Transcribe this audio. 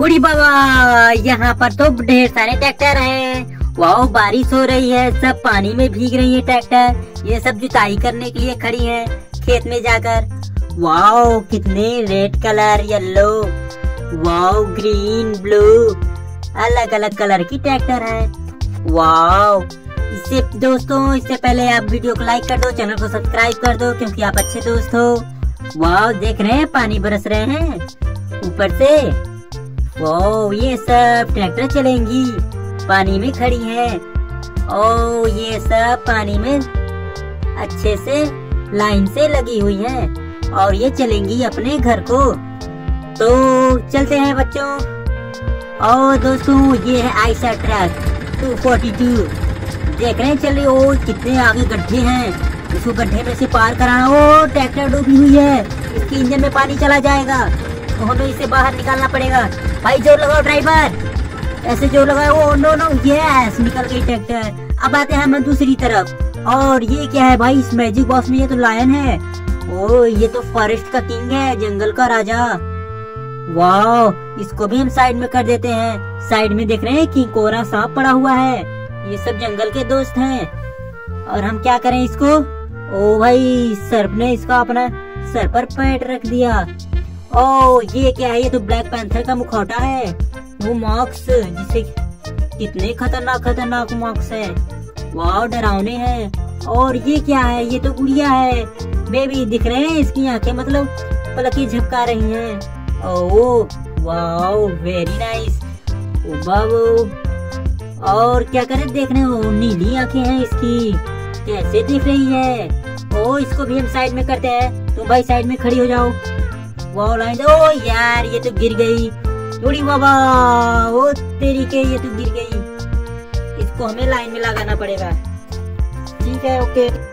उड़ी बाबा, यहाँ पर तो ढेर सारे ट्रैक्टर हैं। वाह बारिश हो रही है, सब पानी में भीग रही है ट्रैक्टर ये सब जुताई करने के लिए खड़ी हैं, खेत में जाकर। वाह कितने रेड कलर येलो वाह ग्रीन ब्लू अलग अलग कलर की ट्रैक्टर है। वाह इससे, दोस्तों, इससे पहले आप वीडियो को लाइक कर दो, चैनल को सब्सक्राइब कर दो, क्योंकि आप अच्छे दोस्त हो। वाह देख रहे हैं, पानी बरस रहे हैं। ऊपर से वाह ये सब ट्रैक्टर चलेंगी। पानी में खड़ी है। ओ ये सब पानी में अच्छे से, लाइन से लगी हुई है। और ये चलेंगी अपने घर को। तो चलते हैं बच्चों। और दोस्तों, ये है आईसा ट्रक 242 देख रहे हैं चलिए ओ कितने आगे गड्ढे हैं। इसको गड्ढे में से पार कराना। ओ ट्रैक्टर डूबी हुई है। इसके इंजन में पानी चला जाएगा। तो हमें इसे बाहर निकालना पड़ेगा। भाई, ज़ोर लगाओ ड्राइवर। ऐसे ज़ोर लगाओ, ओ, नो नो यस निकल गई ट्रैक्टर अब आते हैं हम दूसरी तरफ़। और ये क्या है भाई, इस मैजिक बॉक्स में ये तो लायन है। ओ, ये तो फॉरेस्ट का किंग है, जंगल का राजा। वाह इसको भी हम साइड में कर देते हैं। साइड में देख रहे हैं कि कोरा सांप पड़ा हुआ है। ये सब जंगल के दोस्त हैं। और हम क्या करें इसको? ओ भाई, सर्प ने इसका अपना सर पर पैर रख दिया। ओ ये क्या है? ये तो ब्लैक पैंथर का मुखौटा है। वो मॉक्स जिसे कितने खतरनाक खतरनाक मॉक्स है। वाह, डरावने हैं। और ये क्या है? ये तो गुड़िया है। बेबी दिख रहे हैं इसकी आँखें? मतलब पलकी झपका रही हैं। ओ वाओ वेरी नाइस बाबू। और क्या करें? देख रहे हो, नीली आँखें हैं इसकी। कैसे दिख रही है? ओ इसको भी हम साइड में करते हैं। तुम भाई साइड में खड़ी हो जाओ। वाओ लाइन, ओ यार, ये तो गिर गई। उड़ी बाबा ओ तेरी के, ये तो गिर गई। इसको हमें लाइन में लगाना पड़ेगा। ठीक है, ओके।